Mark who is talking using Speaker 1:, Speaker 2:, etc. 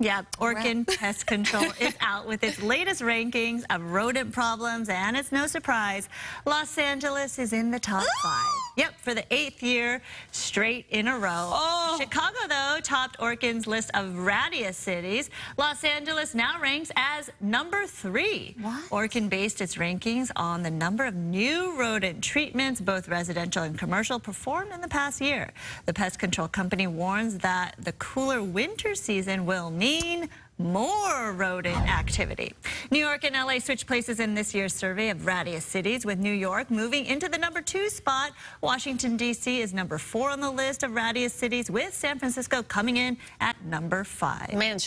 Speaker 1: Yeah, Orkin Pest Control is out with its latest rankings of rodent problems, and it's no surprise, Los Angeles is in the top five. Yep, for the eighth year straight in a row.
Speaker 2: Oh.
Speaker 1: Chicago, topped Orkin's list of rattiest cities. Los Angeles now ranks as number three.
Speaker 2: What?
Speaker 1: Orkin based its rankings on the number of new rodent treatments, both residential and commercial, performed in the past year. The pest control company warns that the cooler winter season will mean more rodent activity. New York and LA switched places in this year's survey of rattiest cities, with New York moving into the number two spot. Washington, D.C. is number four on the list of rattiest cities, with San Francisco coming in at number five.
Speaker 2: Man,